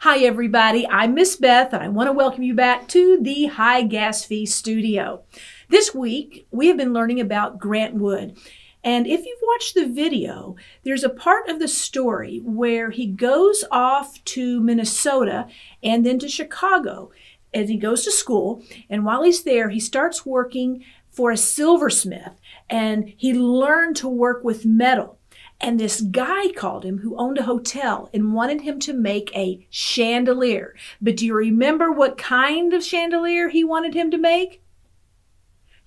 Hi, everybody. I'm Miss Beth, and I want to welcome you back to the HiGASFY Studio. This week, we have been learning about Grant Wood. And if you've watched the video, there's a part of the story where he goes off to Minnesota and then to Chicago as he goes to school. And while he's there, he starts working for a silversmith and he learned to work with metal. And this guy called him who owned a hotel and wanted him to make a chandelier. But do you remember what kind of chandelier he wanted him to make?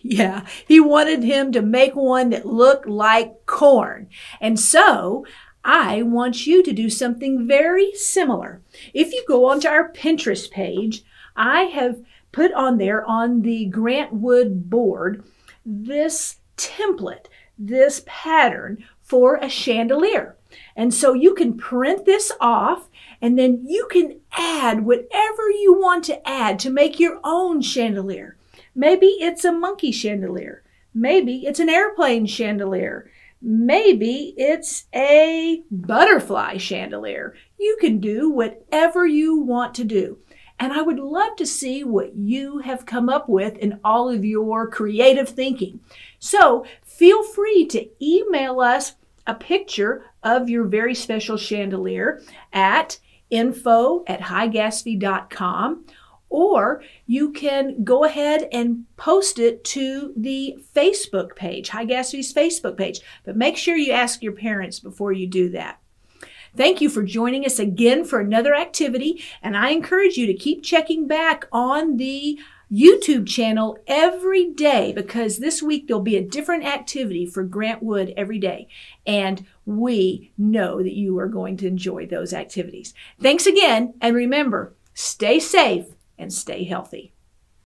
Yeah, he wanted him to make one that looked like corn. And so I want you to do something very similar. If you go onto our Pinterest page, I have put on there on the Grant Wood board this template, this pattern for a chandelier. And so you can print this off and then you can add whatever you want to add to make your own chandelier. Maybe it's a monkey chandelier. Maybe it's an airplane chandelier. Maybe it's a butterfly chandelier. You can do whatever you want to do. And I would love to see what you have come up with in all of your creative thinking. So feel free to email us a picture of your very special chandelier at info at higasfy.com or you can go ahead and post it to the Facebook page, High Fee's Facebook page. But make sure you ask your parents before you do that. Thank you for joining us again for another activity, and I encourage you to keep checking back on the YouTube channel every day because this week there'll be a different activity for Grant Wood every day. And we know that you are going to enjoy those activities. Thanks again. And remember, stay safe and stay healthy.